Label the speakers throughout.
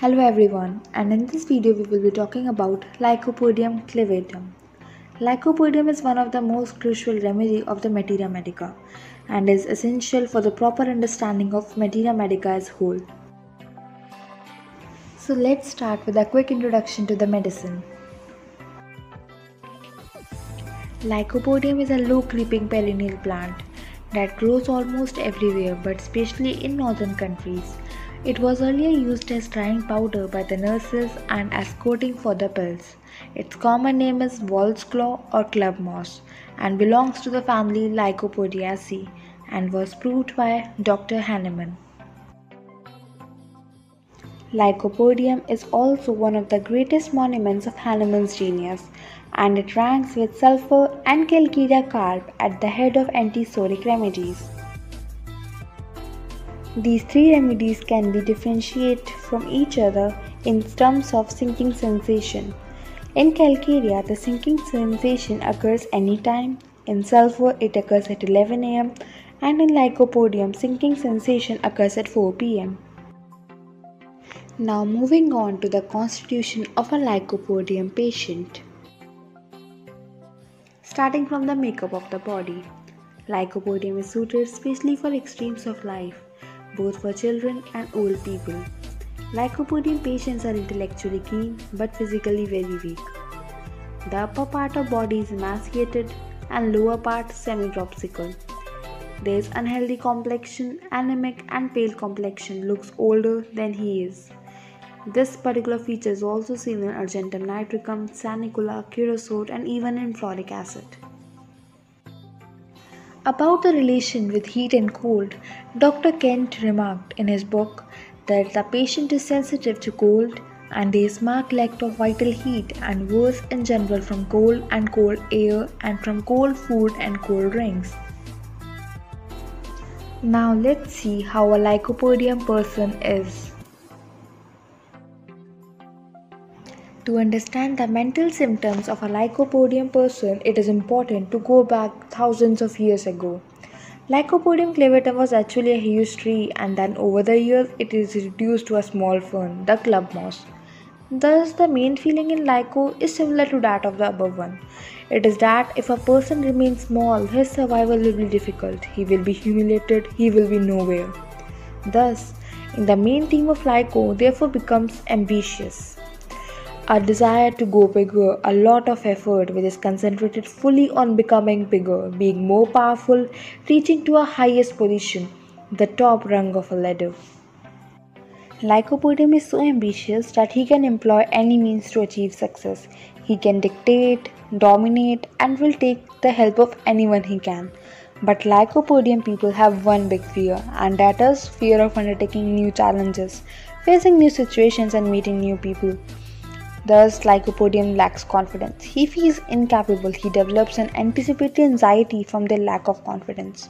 Speaker 1: Hello everyone, and in this video we will be talking about Lycopodium clavatum. Lycopodium is one of the most crucial remedy of the materia medica and is essential for the proper understanding of materia medica as whole. So let's start with a quick introduction to the medicine. Lycopodium is a low creeping perennial plant that grows almost everywhere but especially in northern countries. It was earlier used as drying powder by the nurses and as coating for the pills. Its common name is wolf's claw or club moss and belongs to the family Lycopodiaceae and was proved by Dr. Hahnemann. Lycopodium is also one of the greatest monuments of Hahnemann's genius and it ranks with sulfur and calcarea carb at the head of antisoric remedies. These three remedies can be differentiated from each other in terms of sinking sensation. In calcarea, the sinking sensation occurs anytime. In sulfur, it occurs at 11 am, and in lycopodium, sinking sensation occurs at 4 pm. Now, moving on to the constitution of a lycopodium patient. Starting from the makeup of the body, Lycopodium is suited especially for extremes of life, both for children and old people. Lycopodium patients are intellectually keen but physically very weak. The upper part of body is emaciated and lower part semi-dropsical. There is unhealthy complexion, anemic and pale complexion, looks older than he is. This particular feature is also seen in argentum nitricum, sanicula, curacao, and even in folic acid. About the relation with heat and cold, Dr. Kent remarked in his book that the patient is sensitive to cold and there is marked lack of vital heat and worse in general from cold and cold air and from cold food and cold drinks. Now let's see how a lycopodium person is. To understand the mental symptoms of a lycopodium person, it is important to go back thousands of years ago. Lycopodium clavatum was actually a huge tree, and then over the years it is reduced to a small fern, the club moss. Thus, the main feeling in lyco is similar to that of the above one. It is that if a person remains small, his survival will be difficult, he will be humiliated, he will be nowhere. Thus, in the main theme of lyco, therefore becomes ambitious a desire to go bigger, a lot of effort which is concentrated fully on becoming bigger, being more powerful, reaching to a highest position, the top rung of a ladder. Lycopodium is so ambitious that he can employ any means to achieve success. He can dictate, dominate, and will take the help of anyone he can. But Lycopodium people have one big fear, and that is fear of undertaking new challenges, facing new situations, and meeting new people. Thus, Lycopodium lacks confidence. He feels incapable. He develops an anticipatory anxiety from the lack of confidence.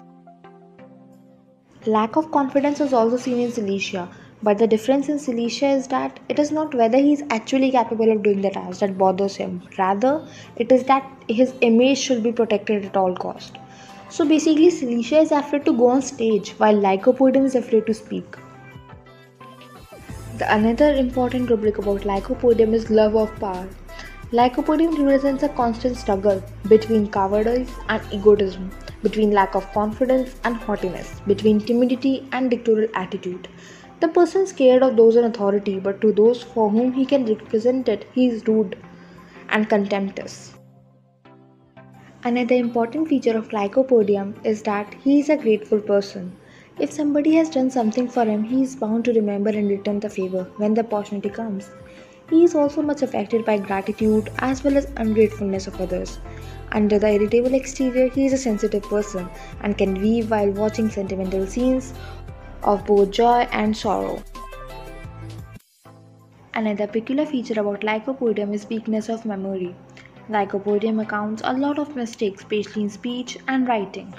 Speaker 1: Lack of confidence is also seen in Silicea, but the difference in Silicea is that it is not whether he is actually capable of doing the task that bothers him. Rather, it is that his image should be protected at all cost. So basically, Silicea is afraid to go on stage, while Lycopodium is afraid to speak. The another important rubric about Lycopodium is love of power. Lycopodium represents a constant struggle between cowardice and egotism, between lack of confidence and haughtiness, between timidity and dictatorial attitude. The person is scared of those in authority, but to those for whom he can represent it, he is rude and contemptuous. Another important feature of Lycopodium is that he is a grateful person. If somebody has done something for him, he is bound to remember and return the favor when the opportunity comes. He is also much affected by gratitude as well as ungratefulness of others. Under the irritable exterior, he is a sensitive person and can weep while watching sentimental scenes of both joy and sorrow. Another peculiar feature about Lycopodium is weakness of memory. Lycopodium accounts a lot of mistakes, especially in speech and writing.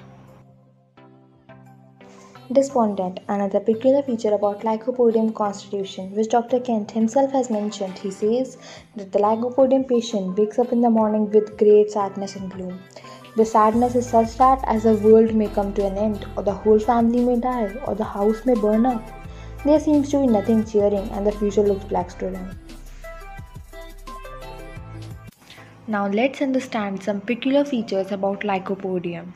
Speaker 1: Despondent, another peculiar feature about Lycopodium constitution, which Dr. Kent himself has mentioned, he says that the Lycopodium patient wakes up in the morning with great sadness and gloom. The sadness is such that as the world may come to an end, or the whole family may die, or the house may burn up. There seems to be nothing cheering and the future looks black to them. Now let's understand some peculiar features about lycopodium.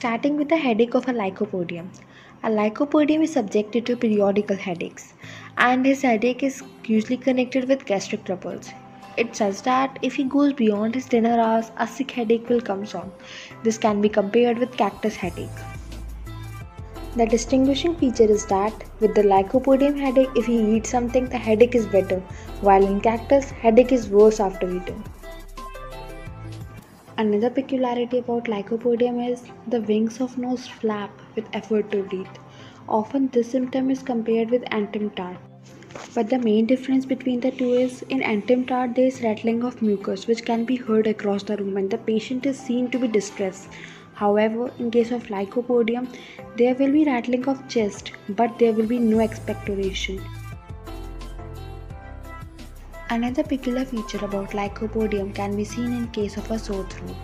Speaker 1: Starting with the headache of a lycopodium. A lycopodium is subjected to periodical headaches and his headache is usually connected with gastric troubles. It says that if he goes beyond his dinner hours, a sick headache will come on. This can be compared with cactus headache. The distinguishing feature is that with the lycopodium headache, if he eats something, the headache is better, while in cactus, headache is worse after eating. Another peculiarity about lycopodium is the wings of nose flap with effort to breathe. Often this symptom is compared with Antim tart. But the main difference between the two is in Antim tart there is rattling of mucus which can be heard across the room and the patient is seen to be distressed However, in case of lycopodium, there will be rattling of chest, but there will be no expectoration. Another peculiar feature about lycopodium can be seen in case of a sore throat.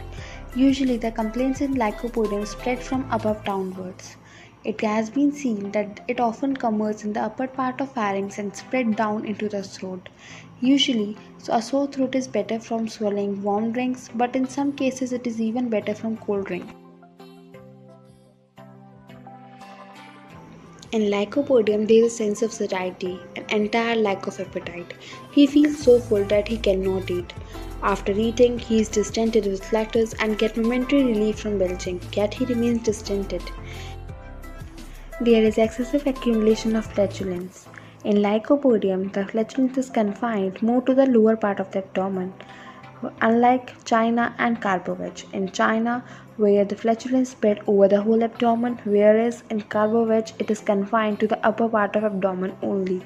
Speaker 1: Usually, the complaints in lycopodium spread from above downwards. It has been seen that it often comes in the upper part of pharynx and spread down into the throat. Usually, a sore throat is better from swallowing warm drinks, but in some cases, it is even better from cold drink. In lycopodium, there is a sense of satiety, entire lack of appetite. He feels so full that he cannot eat. After eating, he is distended with flutters and get momentary relief from belching, yet he remains distended. There is excessive accumulation of flatulence. In lycopodium, the flatulence is confined more to the lower part of the abdomen unlike China and Carbo veg. In China, where the flatulence spread over the whole abdomen, whereas in Carbo veg it is confined to the upper part of abdomen only.